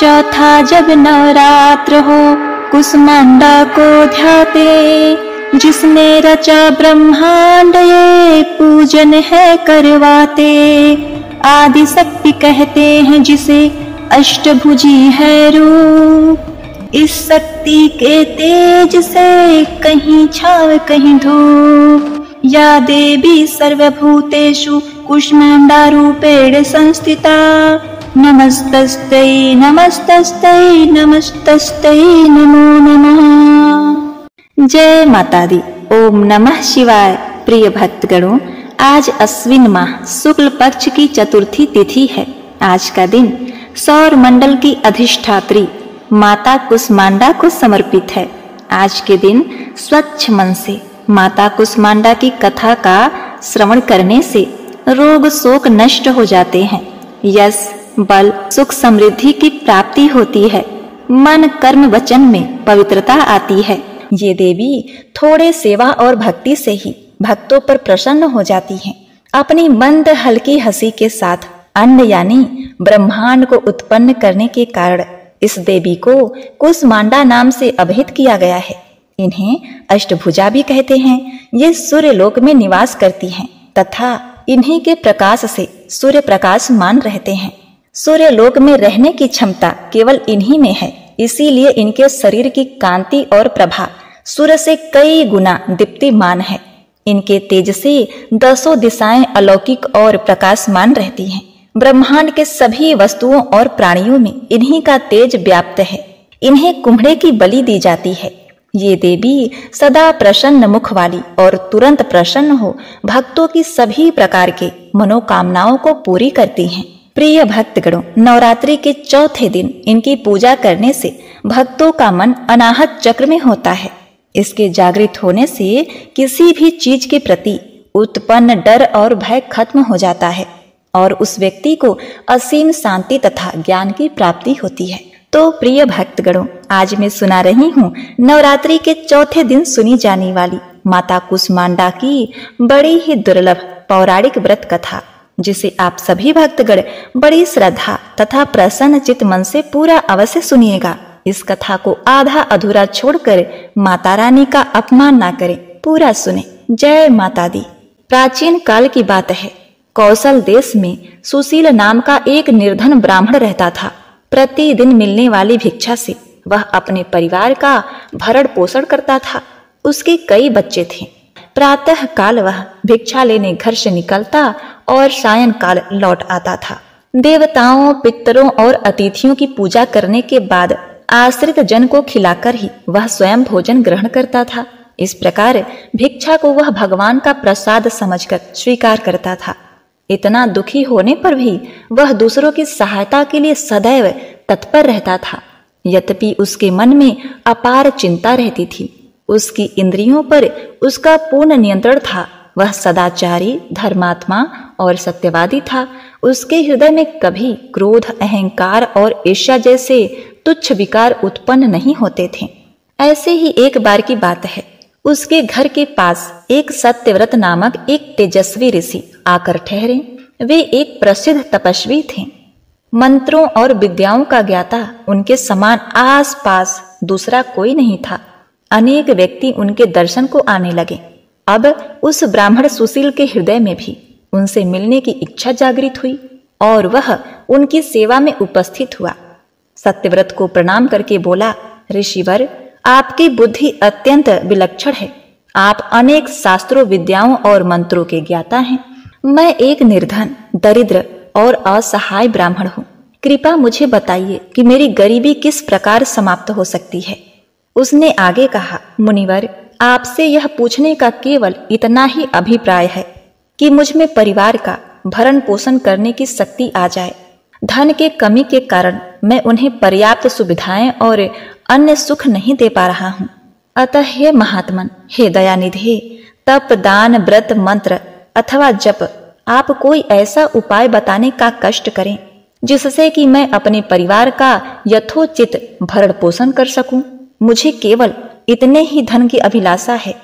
चौथा जब नवरात्र हो कुसमांडा को ध्याते। जिसने रचा ब्रह्मांड, ये पूजन है करवाते। आदि शक्ति कहते हैं जिसे अष्टभुजी है रूप। इस शक्ति के तेज से कहीं छाव, कहीं धूप। या देवी सर्वभूतेषु कुष्माण्डा रूपेण संस्थिता। नमस्तस्ते नमस्तस्ते नमस्तस्ते, नमो नमः। जय माता दी ओम नमः शिवाय। प्रिय भक्तगणों, आज अश्विन माह, शुक्ल पक्ष की चतुर्थी तिथि है। आज का दिन सौर मंडल की अधिष्ठात्री, माता कुष्मांडा को समर्पित है। आज के दिन स्वच्छ मन से, माता कुष्मांडा की कथा का श्रवण करने से रोग शोक नष्ट हो जाते हैं। यश बल, सुख समृद्धि की प्राप्ति होती है। मन, कर्म वचन में पवित्रता आती है। ये देवी थोड़े सेवा और भक्ति से ही भक्तों पर प्रसन्न हो जाती हैं। अपनी मंद, हल्की हँसी के साथ अन्न यानी ब्रह्मांड को उत्पन्न करने के कारण इस देवी को कुसमांडा नाम से अभिहित किया गया है। इन्हें अष्टभुजा भी कहते हैं। ये सूर्य लोक में निवास करती हैं तथा इन्हीं के प्रकाश से सूर्य प्रकाश मान रहते हैं। सूर्य लोक में रहने की क्षमता केवल इन्हीं में है। इसीलिए इनके शरीर की कांति और प्रभा सूर्य से कई गुना दीप्तिमान है। इनके तेज से दसों दिशाएँ अलौकिक और प्रकाशमान रहती हैं। ब्रह्मांड के सभी वस्तुओं और प्राणियों में इन्हीं का तेज व्याप्त है। इन्हें कुम्हड़े की बलि दी जाती है। ये देवी सदा प्रसन्न मुख वाली और तुरंत प्रसन्न हो भक्तों की सभी प्रकार के मनोकामनाओं को पूरी करती हैं। प्रिय भक्तगणों, नवरात्रि के चौथे दिन, इनकी पूजा करने से भक्तों का मन अनाहत चक्र में होता है। इसके जागृत होने से किसी भी चीज़ के प्रति उत्पन्न डर और भय खत्म हो जाता है और उस व्यक्ति को असीम शांति तथा ज्ञान की प्राप्ति होती है। तो प्रिय भक्तगणों, आज मैं सुना रही हूँ नवरात्रि के चौथे दिन सुनी जाने वाली माता कुसमांडा की बड़ी ही दुर्लभ, पौराणिक व्रत कथा। जिसे आप सभी भक्तगण बड़ी श्रद्धा तथा प्रसन्न चित मन से पूरा अवश्य सुनिएगा। इस कथा को आधा अधूरा छोड़कर माता रानी का अपमान ना करें, पूरा सुने। जय माता दी। प्राचीन काल की बात है। कौशल देश में सुशील नाम का एक निर्धन ब्राह्मण रहता था। प्रतिदिन मिलने वाली भिक्षा से वह अपने परिवार का भरण पोषण करता था। उसके कई बच्चे थे। प्रातः काल वह भिक्षा लेने घर से निकलता और सायं काल लौट आता था। देवताओं, पितरों और अतिथियों की पूजा करने के बाद आश्रित जन को खिलाकर ही वह स्वयं भोजन ग्रहण करता था। इस प्रकार भिक्षा को वह भगवान का प्रसाद समझकर स्वीकार करता था। इतना दुखी होने पर भी वह दूसरों की सहायता के लिए सदैव तत्पर रहता था। यद्यपि उसके मन में अपार चिंता रहती थी, उसकी इंद्रियों पर उसका पूर्ण नियंत्रण था। वह सदाचारी, धर्मात्मा और सत्यवादी था। उसके हृदय में कभी क्रोध, अहंकार और ईर्ष्या जैसे तुच्छ विकार उत्पन्न नहीं होते थे। ऐसे ही एक बार की बात है। उसके घर के पास एक सत्यव्रत नामक एक तेजस्वी ऋषि आकर ठहरे। वे एक प्रसिद्ध तपस्वी थे। मंत्रों और विद्याओं का ज्ञाता उनके समान आस पास दूसरा कोई नहीं था। अनेक व्यक्ति उनके दर्शन को आने लगे। अब उस ब्राह्मण सुशील के हृदय में भी उनसे मिलने की इच्छा जागृत हुई और वह उनकी सेवा में उपस्थित हुआ। सत्यव्रत को प्रणाम करके बोला, ऋषिवर, आपकी बुद्धि अत्यंत विलक्षण है। आप अनेक शास्त्रों, विद्याओं और मंत्रों के ज्ञाता हैं। मैं एक निर्धन, दरिद्र और असहाय ब्राह्मण हूँ। कृपा मुझे बताइए कि मेरी गरीबी किस प्रकार समाप्त हो सकती है? उसने आगे कहा, मुनिवर आपसे यह पूछने का केवल इतना ही अभिप्राय है कि मुझमें परिवार का भरण पोषण करने की शक्ति आ जाए। धन के कमी के कारण मैं उन्हें पर्याप्त सुविधाएँ और अन्य सुख नहीं दे पा रहा हूँ। अतः हे महात्मन, हे दयानिधि, तप, दान, व्रत, मंत्र अथवा जप, आप कोई ऐसा उपाय बताने का कष्ट करें, जिससे कि मैं अपने परिवार का यथोचित भरण पोषण कर सकूँ। मुझे केवल इतने ही धन की अभिलाषा है,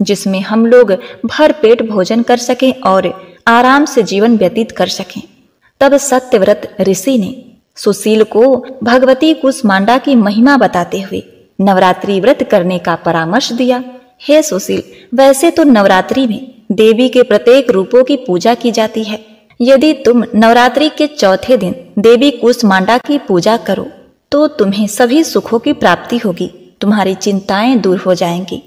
जिसमें हम लोग भर पेट भोजन कर सकें और आराम से जीवन व्यतीत कर सकें। तब सत्यव्रत ऋषि ने सुशील को भगवती कुसमांडा की महिमा बताते हुए नवरात्रि व्रत करने का परामर्श दिया। हे सुशील, वैसे तो नवरात्रि में देवी के प्रत्येक रूपों की पूजा की जाती है। यदि तुम नवरात्रि के चौथे दिन देवी कुसमांडा की पूजा करो तो तुम्हें सभी सुखों की प्राप्ति होगी। तुम्हारी चिंताएँ दूर हो जाएँगी।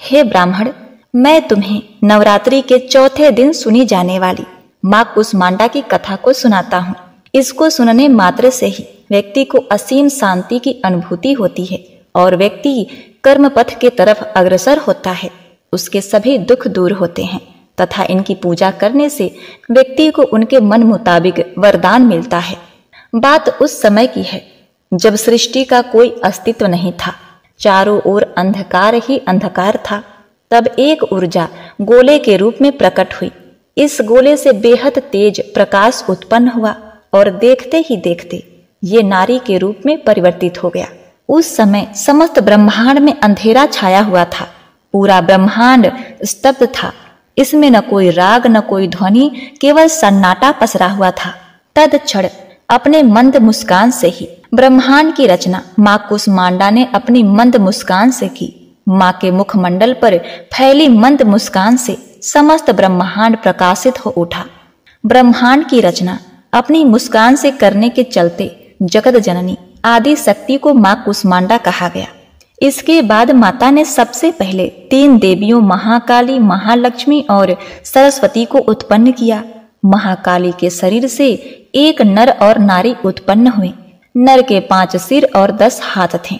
हे ब्राह्मण, मैं तुम्हें नवरात्रि के चौथे दिन सुनी जाने वाली माँ कुसमांडा की कथा को सुनाता हूँ। इसको सुनने मात्र से ही व्यक्ति को असीम शांति की अनुभूति होती है और व्यक्ति कर्म पथ के तरफ़ अग्रसर होता है। उसके सभी दुख दूर होते हैं तथा इनकी पूजा करने से व्यक्ति को उनके मन मुताबिक वरदान मिलता है। बात उस समय की है जब सृष्टि का कोई अस्तित्व नहीं था। चारों ओर अंधकार ही अंधकार था। तब एक ऊर्जा गोले के रूप में प्रकट हुई। इस गोले से बेहद तेज प्रकाश उत्पन्न हुआ और देखते ही देखते ये नारी के रूप में परिवर्तित हो गया। उस समय समस्त ब्रह्मांड में अंधेरा छाया हुआ था। पूरा ब्रह्मांड स्तब्ध था। इसमें न कोई राग न कोई ध्वनि, केवल सन्नाटा पसरा हुआ था। तद क्षण अपने मंद मुस्कान से ही। ब्रह्मांड की रचना माँ कुसमांडा ने अपनी मंद मुस्कान से की। माँ के मुखमंडल पर फैली मंद मुस्कान से समस्त ब्रह्मांड प्रकाशित हो उठा। ब्रह्मांड की रचना अपनी मुस्कान से करने के चलते जगत जननी आदि शक्ति को माँ कुसमांडा कहा गया। इसके बाद माता ने सबसे पहले तीन देवियों महाकाली, महालक्ष्मी और सरस्वती को उत्पन्न किया। महाकाली के शरीर से एक नर और नारी उत्पन्न हुए। नर के पाँच सिर और दस हाथ थे।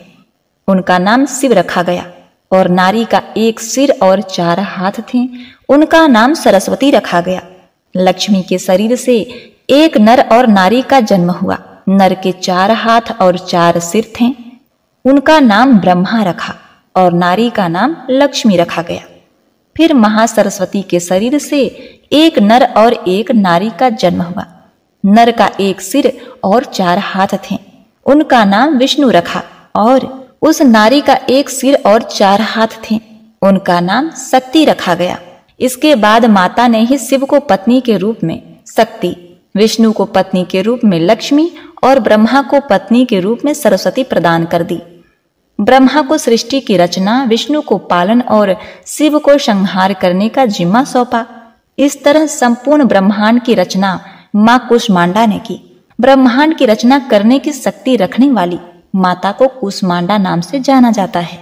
उनका नाम शिव रखा गया और नारी का एक सिर और चार हाथ थे। उनका नाम सरस्वती रखा गया। लक्ष्मी के शरीर से एक नर और नारी का जन्म हुआ। नर के चार हाथ और चार सिर थे। उनका नाम ब्रह्मा रखा और नारी का नाम लक्ष्मी रखा गया। फिर महासरस्वती के शरीर से एक नर और एक नारी का जन्म हुआ। नर का एक सिर और चार हाथ थे। उनका नाम विष्णु रखा और उस नारी का एक सिर और चार हाथ थे। उनका नाम शक्ति रखा गया। इसके बाद माता ने ही शिव को पत्नी के रूप में शक्ति, विष्णु को पत्नी के रूप में लक्ष्मी और ब्रह्मा को पत्नी के रूप में सरस्वती प्रदान कर दी। ब्रह्मा को सृष्टि की रचना, विष्णु को पालन और शिव को संहार करने का जिम्मा सौंपा। इस तरह संपूर्ण ब्रह्मांड की रचना माँ कुष्मांडा ने की। ब्रह्मांड की रचना करने की शक्ति रखने वाली माता को कुष्मांडा नाम से जाना जाता है।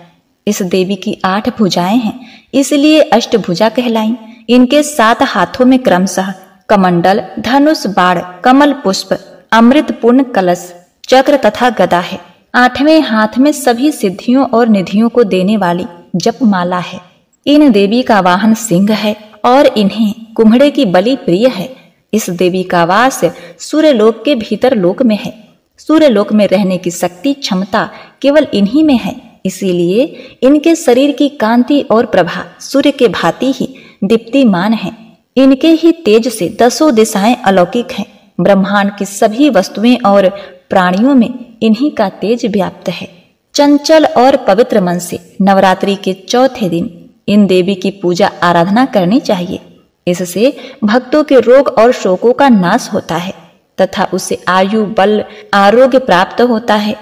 इस देवी की आठ भुजाएँ हैं, इसलिए अष्टभुजा कहलाई। इनके सात हाथों में क्रमशः कमंडल, धनुष, बाण, कमल, पुष्प अमृत पूर्ण कलश, चक्र तथा गदा है। आठवें हाथ में सभी सिद्धियों और निधियों को देने वाली जपमाला है। इन देवी का वाहन सिंह है और इन्हें कुम्हड़े की बलि प्रिय है। इस देवी का वास सूर्य लोक के भीतर लोक में है। सूर्य लोक में रहने की शक्ति, क्षमता केवल इन्हीं में है। इसीलिए इनके शरीर की कांति और प्रभा सूर्य के भांति ही दीप्तिमान है। इनके ही तेज से दसों दिशाएँ अलौकिक हैं। ब्रह्मांड की सभी वस्तुएँ और प्राणियों में इन्हीं का तेज व्याप्त है। चंचल और पवित्र मन से नवरात्रि के चौथे दिन इन देवी की पूजा आराधना करनी चाहिए। इससे भक्तों के रोग और शोकों का नाश होता है, तथा उसे आयु, बल, आरोग्य प्राप्त होता है।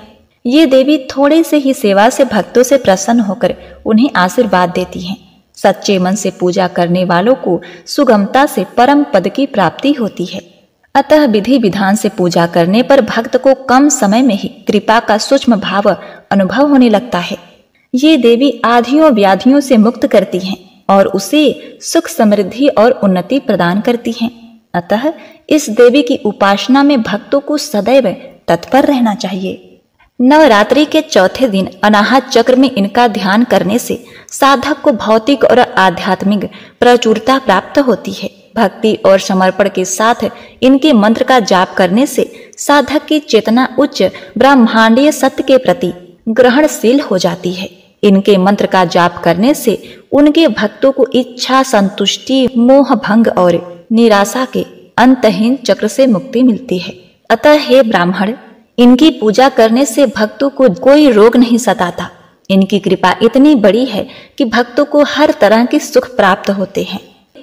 ये देवी थोड़े से ही सेवा से भक्तों से प्रसन्न होकर उन्हें आशीर्वाद देती हैं। सच्चे मन से पूजा करने वालों को सुगमता से परम पद की प्राप्ति होती है। अतः विधि विधान से पूजा करने पर भक्त को कम समय में ही कृपा का सूक्ष्म भाव अनुभव होने लगता है। ये देवी आधियों व्याधियों से मुक्त करती हैं। और उसे सुख समृद्धि और उन्नति प्रदान करती हैं। अतः इस देवी की उपासना में भक्तों को सदैव तत्पर रहना चाहिए। नवरात्रि के चौथे दिन अनाहत चक्र में इनका ध्यान करने से साधक को भौतिक और आध्यात्मिक प्रचुरता प्राप्त होती है। भक्ति और समर्पण के साथ इनके मंत्र का जाप करने से साधक की चेतना उच्च ब्रह्मांडीय सत्य के प्रति ग्रहणशील हो जाती है। इनके मंत्र का जाप करने से उनके भक्तों को इच्छा, संतुष्टि, मोह, भंग और निराशा के अंतहीन चक्र से मुक्ति मिलती है। अतः हे ब्राह्मण, इनकी पूजा करने से भक्तों को कोई रोग नहीं सताता। इनकी कृपा इतनी बड़ी है कि भक्तों को हर तरह के सुख प्राप्त होते हैं।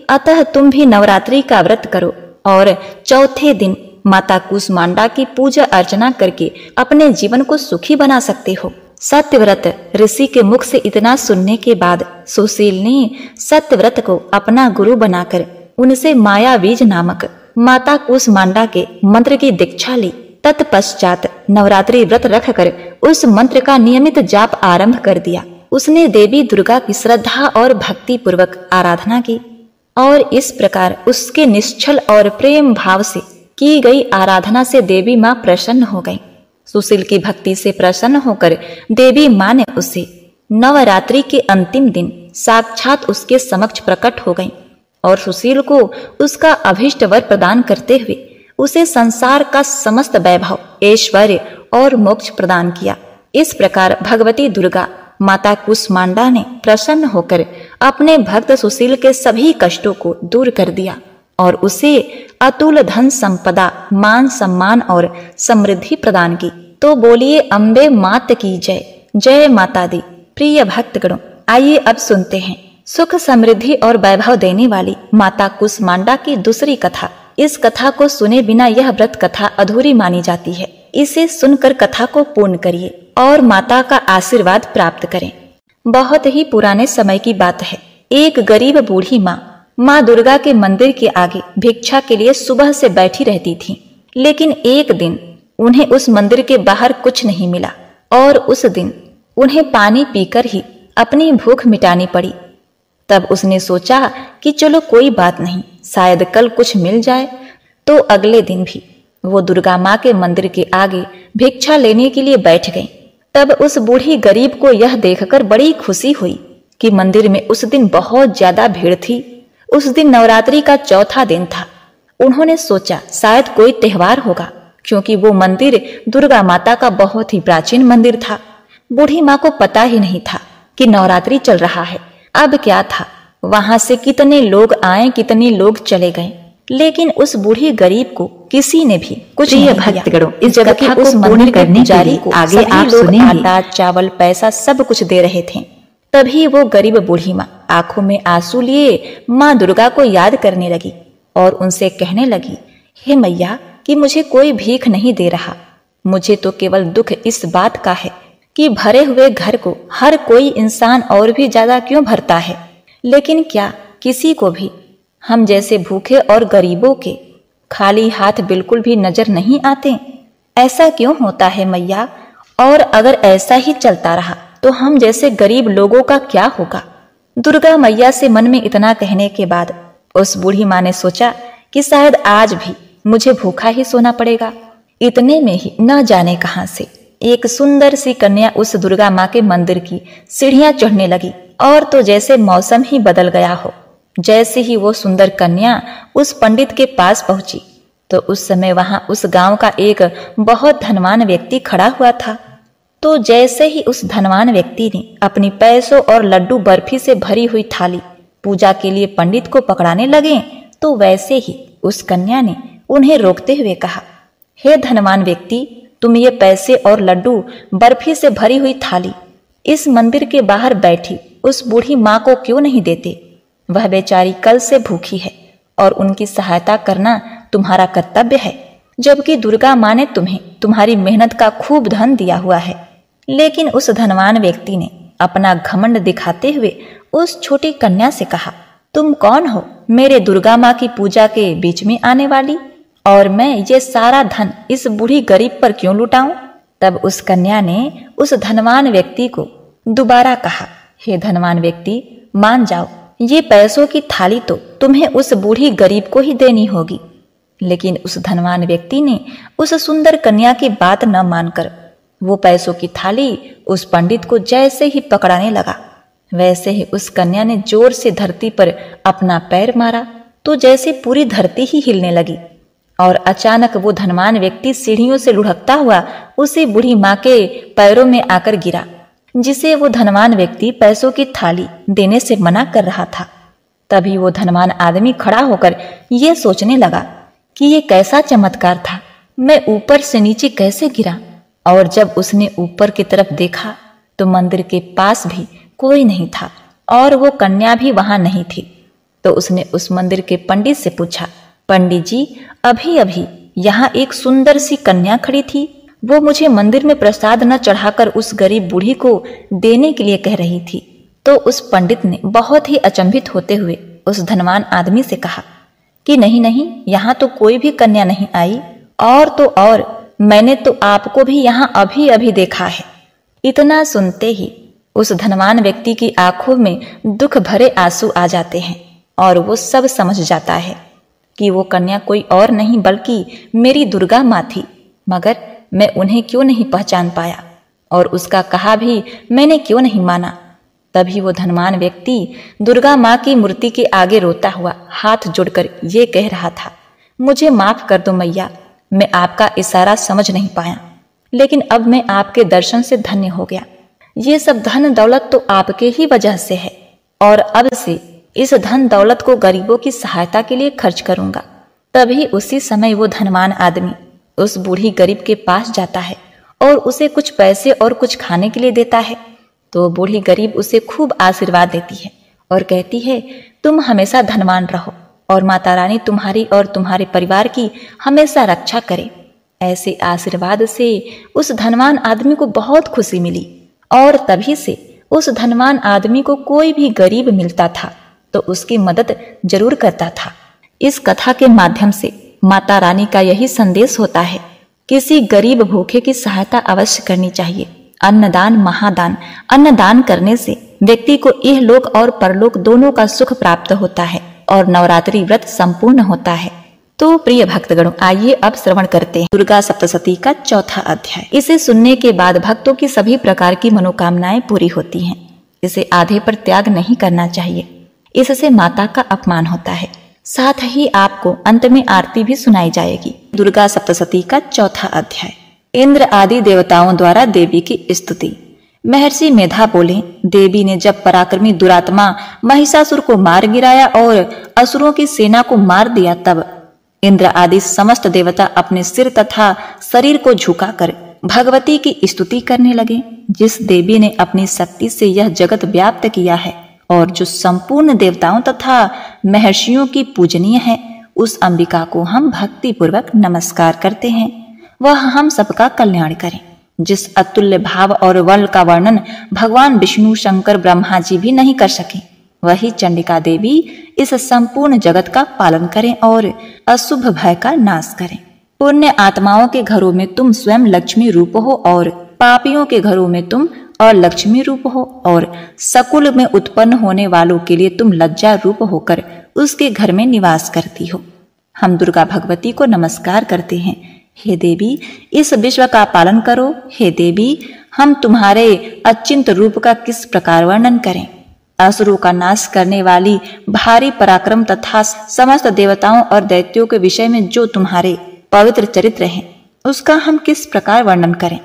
अतः तुम भी नवरात्रि का व्रत करो और चौथे दिन माता कुसमांडा की पूजा अर्चना करके अपने जीवन को सुखी बना सकते हो। सत्यव्रत ऋषि के मुख से इतना सुनने के बाद सुशील ने सत्यव्रत को अपना गुरु बनाकर उनसे माया बीज नामक माता कुसमांडा के मंत्र की दीक्षा ली। तत्पश्चात नवरात्रि व्रत रखकर उस मंत्र का नियमित जाप आरंभ कर दिया। उसने देवी दुर्गा की श्रद्धा और भक्ति पूर्वक आराधना की और इस प्रकार उसके निश्चल और प्रेम भाव से की गई आराधना से देवी माँ प्रसन्न हो गई। सुशील की भक्ति से प्रसन्न होकर देवी माँ ने उसे नवरात्रि के अंतिम दिन साक्षात उसके समक्ष प्रकट हो गई और सुशील को उसका अभिष्ट वर प्रदान करते हुए उसे संसार का समस्त वैभव, ऐश्वर्य और मोक्ष प्रदान किया। इस प्रकार भगवती दुर्गा माता कुसमांडा ने प्रसन्न होकर अपने भक्त सुशील के सभी कष्टों को दूर कर दिया। और उसे अतुल धन संपदा, मान सम्मान और समृद्धि प्रदान की। तो बोलिए, अम्बे मात की जय। जय माता दी प्रिय भक्तगणों, आइए अब सुनते हैं। सुख समृद्धि और वैभव देने वाली माता कुसमांडा की दूसरी कथा। इस कथा को सुने बिना यह व्रत कथा अधूरी मानी जाती है। इसे सुनकर कथा को पूर्ण करिए और माता का आशीर्वाद प्राप्त करें। बहुत ही पुराने समय की बात है। एक गरीब बूढ़ी माँ माँ दुर्गा के मंदिर के आगे भिक्षा के लिए सुबह से बैठी रहती थी। लेकिन एक दिन उन्हें उस मंदिर के बाहर कुछ नहीं मिला और उस दिन उन्हें पानी पीकर ही अपनी भूख मिटानी पड़ी। तब उसने सोचा कि चलो कोई बात नहीं, शायद कल कुछ मिल जाए। तो अगले दिन भी वो दुर्गा माँ के मंदिर के आगे भिक्षा लेने के लिए बैठ गई। तब उस बूढ़ी गरीब को यह देखकर बड़ी खुशी हुई कि मंदिर में उस दिन बहुत ज़्यादा भीड़ थी। उस दिन नवरात्रि का चौथा दिन था। उन्होंने सोचा शायद कोई त्योहार होगा क्योंकि वो मंदिर दुर्गा माता का बहुत ही प्राचीन मंदिर था। बूढ़ी माँ को पता ही नहीं था कि नवरात्रि चल रहा है। अब क्या था? वहाँ से कितने लोग आए कितने लोग चले गए। लेकिन उस बूढ़ी गरीब को किसी ने भी कुछ प्रिय भक्तगणों इस जगह को उस मंदिर करने के के आगे आप सुनेंगे। आटा चावल पैसा सब कुछ दे रहे थे। तभी वो गरीब बूढ़ी माँ आँखों में आँसू लिए माँ दुर्गा को याद करने लगी और उनसे कहने लगी, हे मैया, कि मुझे कोई भीख नहीं दे रहा। मुझे तो केवल दुख इस बात का है कि भरे हुए घर को हर कोई इंसान और भी ज़्यादा क्यों भरता है? लेकिन क्या किसी को भी? हम जैसे भूखे और गरीबों के खाली हाथ बिल्कुल भी नज़र नहीं आते। ऐसा क्यों होता है मैया? और अगर ऐसा ही चलता रहा तो हम जैसे गरीब लोगों का क्या होगा? दुर्गा मैया से मन में इतना कहने के बाद उस बूढ़ी माँ ने सोचा कि शायद आज भी मुझे भूखा ही सोना पड़ेगा। इतने में ही न जाने कहाँ से एक सुंदर सी कन्या उस दुर्गा माँ के मंदिर की सीढ़ियाँ चढ़ने लगी और तो जैसे मौसम ही बदल गया हो, जैसे ही वो सुंदर कन्या उस पंडित के पास पहुँची तो उस समय वहाँ उस गाँव का एक बहुत धनवान व्यक्ति खड़ा हुआ था। तो जैसे ही उस धनवान व्यक्ति ने अपनी पैसों और लड्डू बर्फ़ी से भरी हुई थाली पूजा के लिए पंडित को पकड़ाने लगे तो वैसे ही उस कन्या ने उन्हें रोकते हुए कहा, हे धनवान व्यक्ति, तुम ये पैसे और लड्डू बर्फ़ी से भरी हुई थाली इस मंदिर के बाहर बैठी उस बूढ़ी माँ को क्यों नहीं देते? वह बेचारी कल से भूखी है और उनकी सहायता करना तुम्हारा कर्तव्य है, जबकि दुर्गा माँ ने तुम्हें तुम्हारी मेहनत का खूब धन दिया हुआ है। लेकिन उस धनवान व्यक्ति ने अपना घमंड दिखाते हुए उस छोटी कन्या से कहा, तुम कौन हो? मेरे दुर्गा माँ की पूजा के बीच में आने वाली, और मैं ये सारा धन इस बूढ़ी गरीब पर क्यों लुटाऊं? तब उस कन्या ने उस धनवान व्यक्ति को दोबारा कहा, हे धनवान व्यक्ति, मान जाओ, ये पैसों की थाली तो तुम्हें उस बूढ़ी गरीब को ही देनी होगी। लेकिन उस धनवान व्यक्ति ने उस सुंदर कन्या की बात न मानकर वो पैसों की थाली उस पंडित को जैसे ही पकड़ाने लगा, वैसे ही उस कन्या ने ज़ोर से धरती पर अपना पैर मारा तो जैसे पूरी धरती ही हिलने लगी। और अचानक वो धनवान व्यक्ति सीढ़ियों से लुढ़कता हुआ उसी बूढ़ी माँ के पैरों में आकर गिरा, जिसे वो धनवान व्यक्ति पैसों की थाली देने से मना कर रहा था। तभी वो धनवान आदमी खड़ा होकर ये सोचने लगा कि ये कैसा चमत्कार था, मैं ऊपर से नीचे कैसे गिरा? और जब उसने ऊपर की तरफ़ देखा तो मंदिर के पास भी कोई नहीं था और वो कन्या भी वहाँ नहीं थी। तो उसने उस मंदिर के पंडित से पूछा, पंडित जी अभी अभी यहाँ एक सुंदर सी कन्या खड़ी थी। वो मुझे मंदिर में प्रसाद न चढ़ाकर उस गरीब बूढ़ी को देने के लिए कह रही थी। तो उस पंडित ने बहुत ही अचंभित होते हुए उस धनवान आदमी से कहा कि, नहीं नहीं, यहाँ तो कोई भी कन्या नहीं आई और तो और मैंने तो आपको भी यहाँ अभी अभी देखा है। इतना सुनते ही उस धनवान व्यक्ति की आँखों में दुख भरे आँसू आ जाते हैं और वो सब समझ जाता है कि वो कन्या कोई और नहीं बल्कि मेरी दुर्गा माँ थी, मगर मैं उन्हें क्यों नहीं पहचान पाया? और उसका कहा भी, मैंने क्यों नहीं माना? तभी वो धनवान व्यक्ति दुर्गा माँ की मूर्ति के आगे रोता हुआ हाथ जोड़कर ये कह रहा था, मुझे माफ़ कर दो मैया मैं आपका इशारा समझ नहीं पाया। लेकिन अब मैं आपके दर्शन से धन्य हो गया। ये सब धन दौलत तो आपके ही वजह से है। और अब से इस धन दौलत को गरीबों की सहायता के लिए खर्च करूँगा। तभी उसी समय वो धनवान आदमी उस बूढ़ी गरीब के पास जाता है और उसे कुछ पैसे और कुछ खाने के लिए देता है। तो बूढ़ी गरीब उसे खूब आशीर्वाद देती है और कहती है, तुम हमेशा धनवान रहो। और माता रानी तुम्हारी और तुम्हारे परिवार की हमेशा रक्षा करे। ऐसे आशीर्वाद से उस धनवान आदमी को बहुत खुशी मिली और तभी से उस धनवान आदमी को कोई भी गरीब मिलता था तो उसकी मदद ज़रूर करता था। इस कथा के माध्यम से माता रानी का यही संदेश होता है, किसी गरीब भूखे की सहायता अवश्य करनी चाहिए। अन्नदान महादान। अन्नदान करने से व्यक्ति को यह लोक और परलोक दोनों का सुख प्राप्त होता है। और नवरात्रि व्रत संपूर्ण होता है। तो प्रिय भक्तगणों, आइए अब श्रवण करते हैं। दुर्गा सप्तशती का चौथा अध्याय। इसे सुनने के बाद भक्तों की सभी प्रकार की मनोकामनाएँ पूरी होती हैं। इसे आधे पर त्याग नहीं करना चाहिए। इससे माता का अपमान होता है। साथ ही आपको अंत में आरती भी सुनाई जाएगी। दुर्गा सप्तशती का चौथा अध्याय। इंद्र आदि देवताओं द्वारा देवी की स्तुति। महर्षि मेधा बोले, देवी ने जब पराक्रमी दुरात्मा महिषासुर को मार गिराया और असुरों की सेना को मार दिया तब इंद्र आदि समस्त देवता अपने सिर तथा शरीर को झुकाकर भगवती की स्तुति करने लगे। जिस देवी ने अपनी शक्ति से यह जगत व्याप्त किया है और जो संपूर्ण देवताओं तथा महर्षियों की पूजनीय है, उस अंबिका को हम भक्ति पूर्वक नमस्कार करते हैं। वह हम सबका कल्याण करें। जिस अतुल्य भाव और वल का वर्णन भगवान विष्णु शंकर ब्रह्मा जी भी नहीं कर सके, वही चंडिका देवी इस संपूर्ण जगत का पालन करें और अशुभ भय का नाश करें। पुण्य आत्माओं के घरों में तुम स्वयं लक्ष्मी रूप हो और पापियों के घरों में तुम और लक्ष्मी रूप हो और सकुल में उत्पन्न होने वालों के लिए तुम लज्जा रूप होकर उसके घर में निवास करती हो। हम दुर्गा भगवती को नमस्कार करते हैं। हे देवी, इस विश्व का पालन करो। हे देवी, हम तुम्हारे अचिंत रूप का किस प्रकार वर्णन करें? असुरों का नाश करने वाली भारी पराक्रम तथा समस्त देवताओं और दैत्यों के विषय में जो तुम्हारे पवित्र चरित्र हैं, उसका हम किस प्रकार वर्णन करें?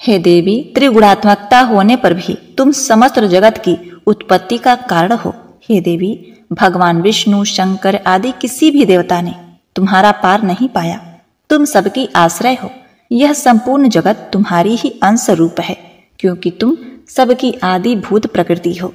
हे देवी, त्रिगुणात्मकता होने पर भी तुम समस्त जगत की उत्पत्ति का कारण हो। हे देवी, भगवान विष्णु, शंकर आदि किसी भी देवता ने तुम्हारा पार नहीं पाया। तुम सबकी आश्रय हो। यह संपूर्ण जगत तुम्हारी ही अंश रूप है, क्योंकि तुम सबकी आदि भूत प्रकृति हो।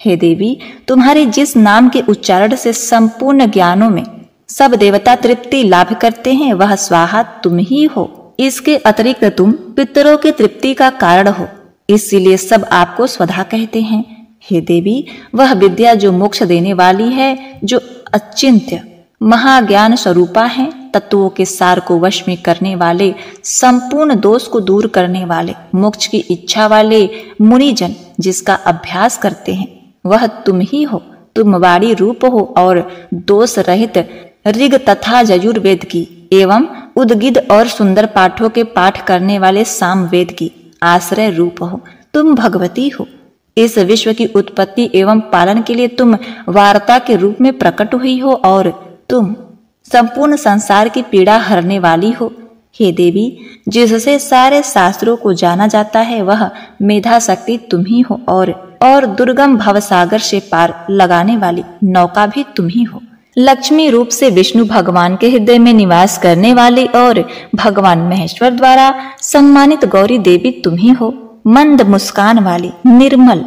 हे देवी, तुम्हारे जिस नाम के उच्चारण से संपूर्ण ज्ञानों में सब देवता तृप्ति लाभ करते हैं, वह स्वाहा तुम ही हो। इसके अतिरिक्त तुम पितरों के तृप्ति का कारण हो। इसीलिए सब आपको स्वधा कहते हैं। हे देवी, वह विद्या जो मोक्ष देने वाली है, जो अचिंत्य महाज्ञान स्वरूपा है, तत्वों के सार को वश में करने वाले, संपूर्ण दोष को दूर करने वाले, मोक्ष की इच्छा वाले मुनिजन जिसका अभ्यास करते हैं, वह तुम ही हो, तुम वाणी रूप हो और दोष रहित ऋग तथा यजुर्वेद की, एवं उदगिद और सुंदर पाठों के पाठ करने वाले साम वेद की आश्रय रूप हो, तुम भगवती हो। इस विश्व की उत्पत्ति एवं पालन के लिए तुम वार्ता के रूप में प्रकट हुई हो और तुम संपूर्ण संसार की पीड़ा हरने वाली हो। हे देवी, जिससे सारे शास्त्रों को जाना जाता है, वह मेधा शक्ति तुम ही हो और और दुर्गम भवसागर से पार लगाने वाली नौका भी तुम ही हो। लक्ष्मी रूप से विष्णु भगवान के हृदय में निवास करने वाली और भगवान महेश्वर द्वारा सम्मानित गौरी देवी तुम ही हो। मंद मुस्कान वाली निर्मल,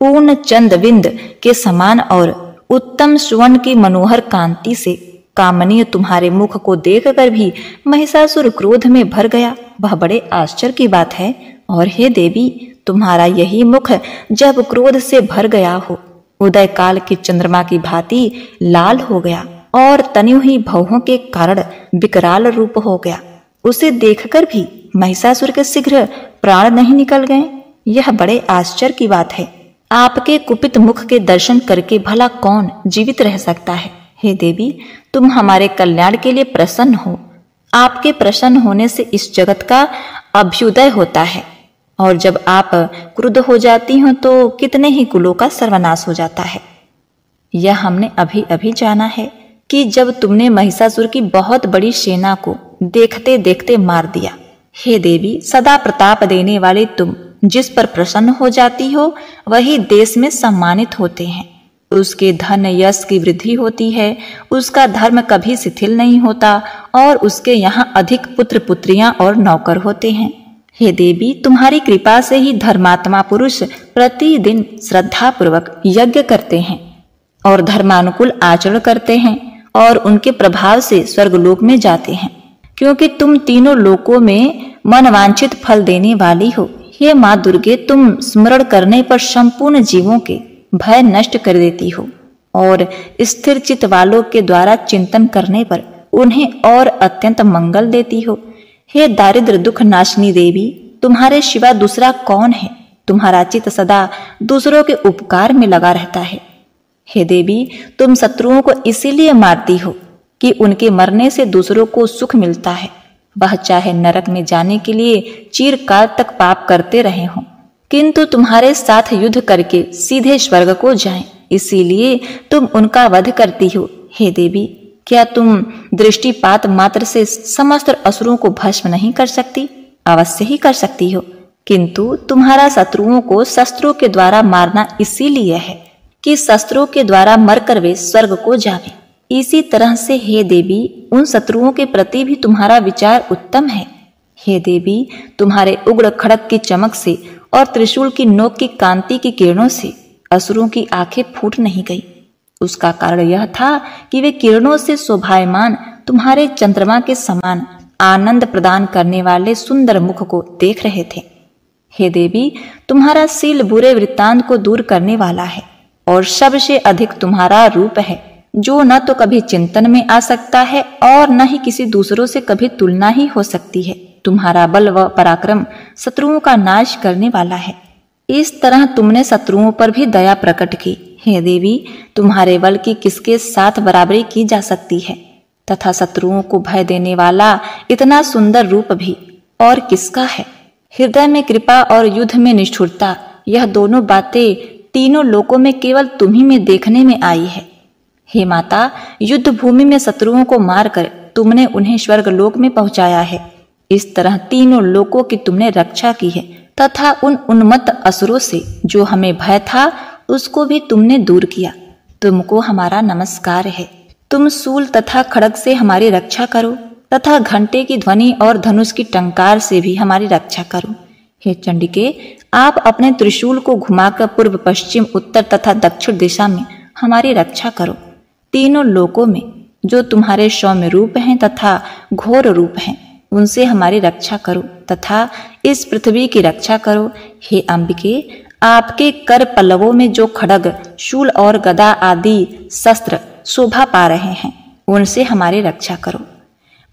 पूर्ण चंद विंद के समान और उत्तम सुवर्ण की मनोहर कांति से कामनीय तुम्हारे मुख को देखकर भी महिषासुर क्रोध में भर गया। वह बड़े आश्चर्य की बात है। और हे देवी, तुम्हारा यही मुख जब क्रोध से भर गया हो, उदय काल की चंद्रमा की भांति लाल हो गया और तनी हुई भवों के कारण विकराल रूप हो गया। उसे देखकर भी महिषासुर के शीघ्र प्राण नहीं निकल गए। यह बड़े आश्चर्य की बात है। आपके कुपित मुख के दर्शन करके भला कौन जीवित रह सकता है? हे देवी, तुम हमारे कल्याण के लिए प्रसन्न हो। आपके प्रसन्न होने से इस जगत का अभ्युदय होता है। और जब आप क्रुद्ध हो जाती हो तो कितने ही कुलों का सर्वनाश हो जाता है। यह हमने अभी अभी जाना है कि जब तुमने महिषासुर की बहुत बड़ी सेना को देखते देखते मार दिया। हे देवी, सदा प्रताप देने वाले तुम जिस पर प्रसन्न हो जाती हो, वही देश में सम्मानित होते हैं। उसके धन यश की वृद्धि होती है, उसका धर्म कभी शिथिल नहीं होता और उसके यहाँ अधिक पुत्र पुत्रियाँ और नौकर होते हैं। हे देवी, तुम्हारी कृपा से ही धर्मात्मा पुरुष प्रतिदिन श्रद्धा पूर्वक यज्ञ करते हैं और धर्मानुकूल आचरण करते हैं और उनके प्रभाव से स्वर्गलोक में जाते हैं। क्योंकि तुम तीनों लोकों में मनवांछित फल देने वाली हो। हे माँ दुर्गे, तुम स्मरण करने पर संपूर्ण जीवों के भय नष्ट कर देती हो और स्थिर चित वालों के द्वारा चिंतन करने पर उन्हें और अत्यंत मंगल देती हो। हे दारिद्र दुख नाशनी देवी, तुम्हारे शिवा दूसरा कौन है? तुम्हारा चित सदा दूसरों के उपकार में लगा रहता है। हे देवी, तुम शत्रुओं को इसीलिए मारती हो कि उनके मरने से दूसरों को सुख मिलता है। वह चाहे नरक में जाने के लिए चीरकाल तक पाप करते रहे हों। किंतु तुम्हारे साथ युद्ध करके सीधे स्वर्ग को जाएँ। इसीलिए तुम उनका वध करती हो। हे देवी, क्या तुम दृष्टिपात मात्र से समस्त असुरों को भस्म नहीं कर सकती? अवश्य ही कर सकती हो। किंतु तुम्हारा शत्रुओं को शस्त्रों के द्वारा मारना इसीलिए है कि शस्त्रों के द्वारा मरकर वे स्वर्ग को जावे। इसी तरह से, हे देवी, उन शत्रुओं के प्रति भी तुम्हारा विचार उत्तम है। हे देवी, तुम्हारे उग्र खड़क की चमक से और त्रिशूल की नोक की कांति की किरणों से असुरों की आँखें फूट नहीं गई। उसका कारण यह था कि वे किरणों से शोभायमान, तुम्हारे चंद्रमा के समान आनंद प्रदान करने वाले सुंदर मुख को देख रहे थे। हे देवी, तुम्हारा सील बुरे वृत्तांत को दूर करने वाला है और सबसे अधिक तुम्हारा रूप है। जो न तो कभी चिंतन में आ सकता है और न ही किसी दूसरों से कभी तुलना ही हो सकती है। तुम्हारा बल व पराक्रम शत्रुओं का नाश करने वाला है। इस तरह तुमने शत्रुओं पर भी दया प्रकट की। हे देवी, तुम्हारे बल की किसके साथ बराबरी की जा सकती है? तथा शत्रुओं को भय देने वाला इतना सुंदर रूप भी और किसका है? हृदय में कृपा और युद्ध में निष्ठुरता, यह दोनों बातें तीनों लोकों में केवल तुम्ही में देखने में आई है। हे माता युद्ध भूमि में शत्रुओं को मारकर तुमने उन्हें स्वर्ग लोक में पहुँचाया है। इस तरह तीनों लोकों की तुमने रक्षा की है, तथा उन उन्मत्त असुरों से जो हमें भय था, उसको भी तुमने दूर किया। तुमको हमारा नमस्कार है। तुम सूल तथा खड़ग से हमारी रक्षा करो, तथा घंटे की ध्वनि और धनुष की टंकार से भी हमारी रक्षा करो। हे चंडिके, आप अपने त्रिशूल को घुमाकर पूर्व पश्चिम, उत्तर तथा दक्षिण दिशा में हमारी रक्षा करो। तीनों लोकों में जो तुम्हारे सौम्य रूप हैं तथा घोर रूप हैं, उनसे हमारी रक्षा करो तथा इस पृथ्वी की रक्षा करो। हे अंबिके, आपके कर पल्लवों में जो खड़ग, शूल और गदा आदि शस्त्र शोभा पा रहे हैं, उनसे हमारी रक्षा करो।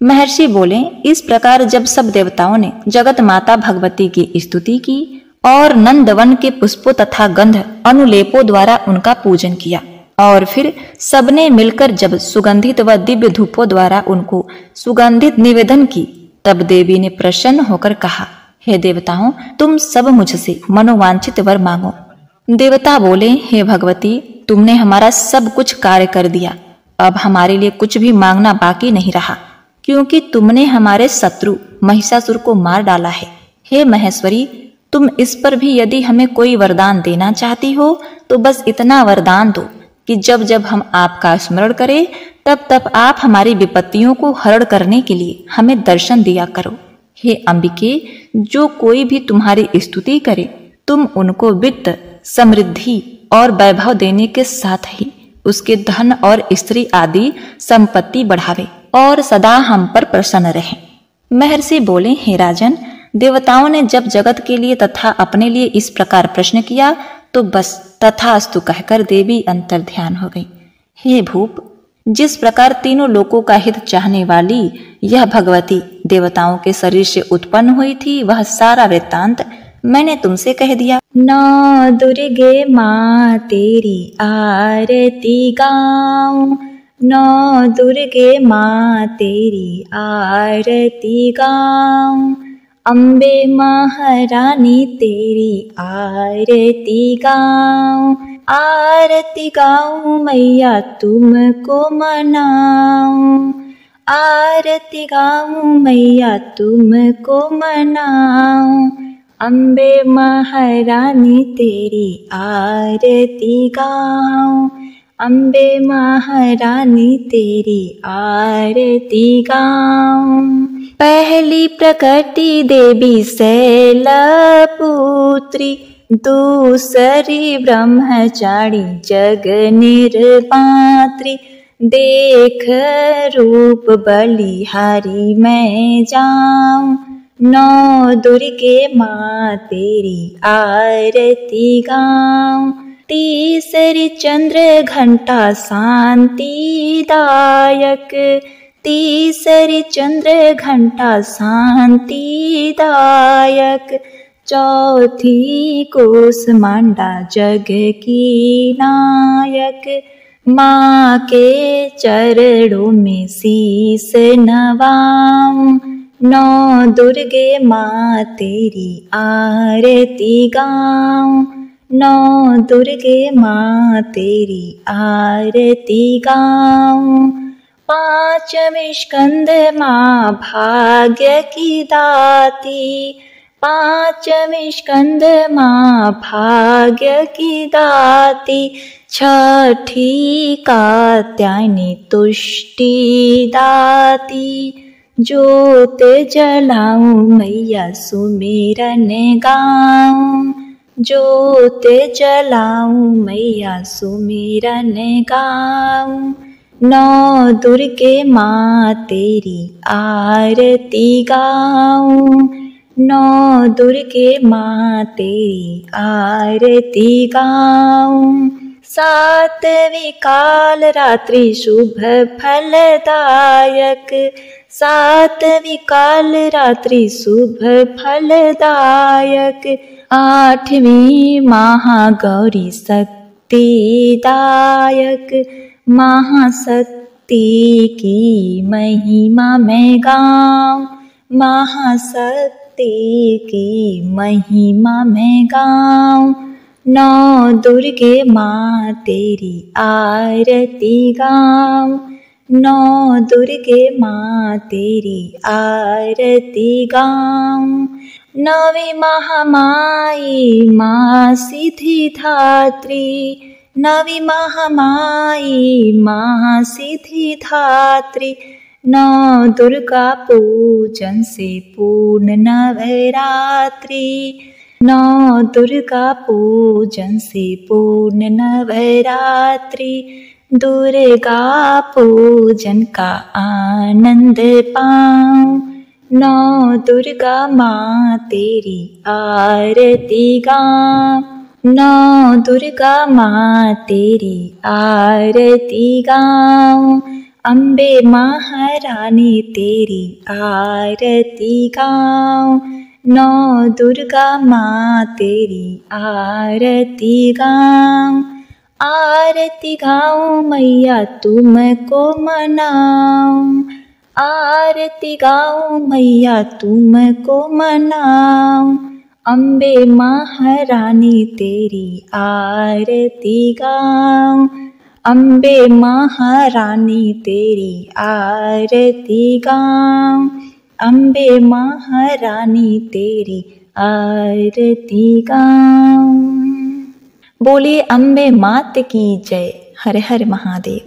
महर्षि बोले, इस प्रकार जब सब देवताओं ने जगत माता भगवती की स्तुति की और नंदवन के पुष्पों तथा गंध अनुलेपों द्वारा उनका पूजन किया और फिर सबने मिलकर जब सुगंधित व दिव्य धूपों द्वारा उनको सुगंधित निवेदन की, तब देवी ने प्रसन्न होकर कहा, हे देवताओं, तुम सब मुझसे मनोवांछित वर मांगो। देवता बोले, हे भगवती, तुमने हमारा सब कुछ कार्य कर दिया। अब हमारे लिए कुछ भी मांगना बाकी नहीं रहा, क्योंकि तुमने हमारे शत्रु महिषासुर को मार डाला है। हे महेश्वरी, तुम इस पर भी यदि हमें कोई वरदान देना चाहती हो तो बस इतना वरदान दो। कि जब जब हम आपका स्मरण करें, तब तब आप हमारी विपत्तियों को हरण करने के लिए हमें दर्शन दिया करो। हे अंबिके, जो कोई भी तुम्हारी स्तुति करे, तुम उनको वित्त, समृद्धि और वैभव देने के साथ ही उसके धन और स्त्री आदि संपत्ति बढ़ावे और सदा हम पर प्रसन्न रहे। महर्षि बोले, हे राजन, देवताओं ने जब जगत के लिए तथा अपने लिए इस प्रकार प्रश्न किया तो बस तथास्तु कहकर देवी अंतर ध्यान हो गई। हे भूप, जिस प्रकार तीनों लोगों का हित चाहने वाली यह भगवती देवताओं के शरीर से उत्पन्न हुई थी, वह सारा वृत्तांत मैंने तुमसे कह दिया। न दुर्गे माँ, तेरी आरती गाऊं। न दुर्गे माँ, तेरी आरती गाऊं। अम्बे महारानी, तेरी आरती गाऊं। आरती गाऊं मैया, तुमको मनाऊं। आरती गाऊं मैया, तुमको मनाऊं। अम्बे महारानी, तेरी आरती गाऊं। अम्बे महारानी, तेरी आरती गाऊं। पहली प्रकृति देवी शैलपुत्री दूसरी ब्रह्मचारी जग निर्पात्री देख रूप बलिहारी मैं जाऊं नौ दुर्गे माँ तेरी आरती गाऊं। तीसरी चंद्र घंटा शांतिदायक तीसरी चंद्र घंटा शांतिदायक, चौथी कोस मांडा जग की नायक। माँ के चरणों में शीस नवाऊं, नौ दुर्गे माँ तेरी आरती गाऊं। नौ दुर्गे माँ तेरी आरती गाऊं। माँ भाग्य की दाती पांचवें स्कंद माँ भाग्य की दाती छठी कात्यायनी तुष्टि दाती जोत जलाऊं मैया सुमिरन गाऊं जोत जलाऊं मैया सुमिरन गाऊं नौ दुर्गे माँ तेरी आरती गाऊं। नौ दुर्गे माँ तेरी आरती गाऊं। सातवीं काल रात्रि शुभ फलदायक। सातवीं काल रात्रि शुभ फलदायक। आठवीं महागौरी शक्तिदायक महाशक्ति की महिमा मैं गाऊं। महाशक्ति की महिमा मैं गाऊं। नौ दुर्गे माँ तेरी आरती गाऊं। नौ दुर्गे माँ तेरी आरती गाऊं। नवी महामाई माँ सिद्धि धात्री नवी महामाई माँ सिद्धि धात्री, नौ दुर्गा पूजन से पूर्ण नवरात्रि, नौ दुर्गा पूजन से पूर्ण नवरात्रि, दुर्गा पूजन का आनंद पाऊँ। नौ दुर्गा माँ तेरी आरती गाऊं। नौ दुर्गा माँ तेरी आरती गाऊं। अम्बे महारानी तेरी आरती गाऊं। नौ दुर्गा माँ तेरी आरती गाऊं। आरती गाऊं मैया तुमको मनाऊं। आरती गाऊं मैया तुमको मनाऊं। अम्बे महारानी तेरी आरती गाऊं। अम्बे महारानी तेरी आरती गाऊं। अम्बे महारानी तेरी आरती गाऊं। बोले अम्बे मात की जय, हर हर महादेव।